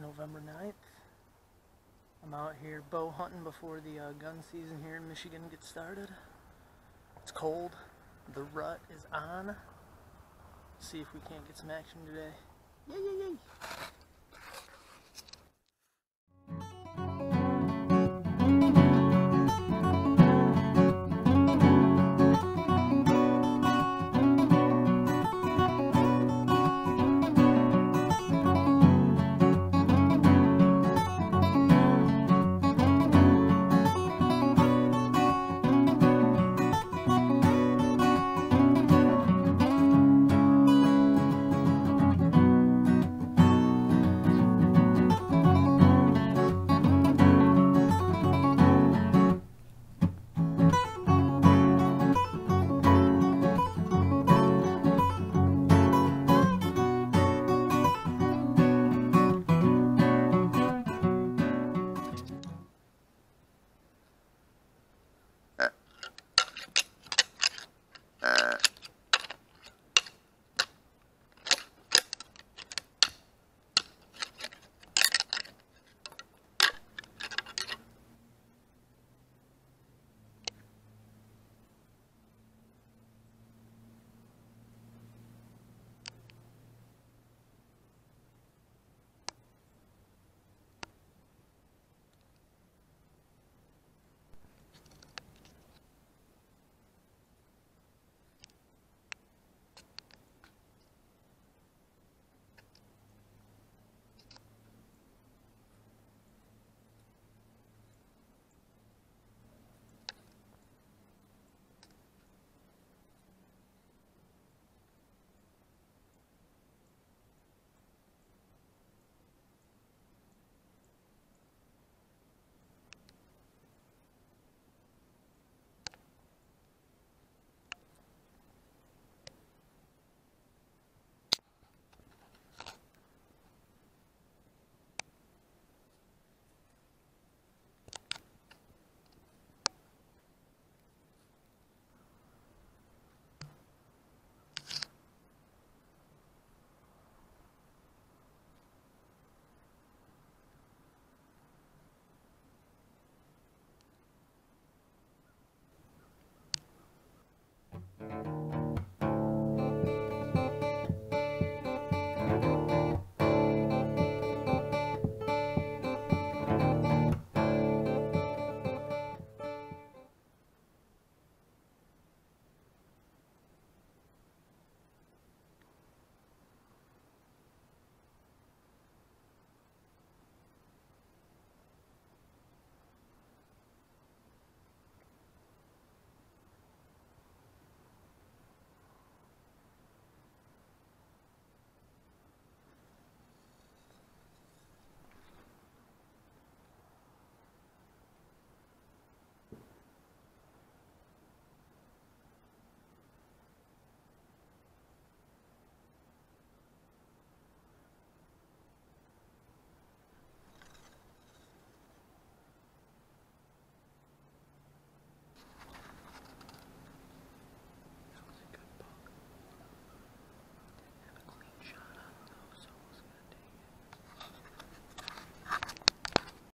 November 9th. I'm out here bow hunting before the uh, gun season here in Michigan gets started. It's cold. The rut is on. See if we can't get some action today. Yay, yay, yay.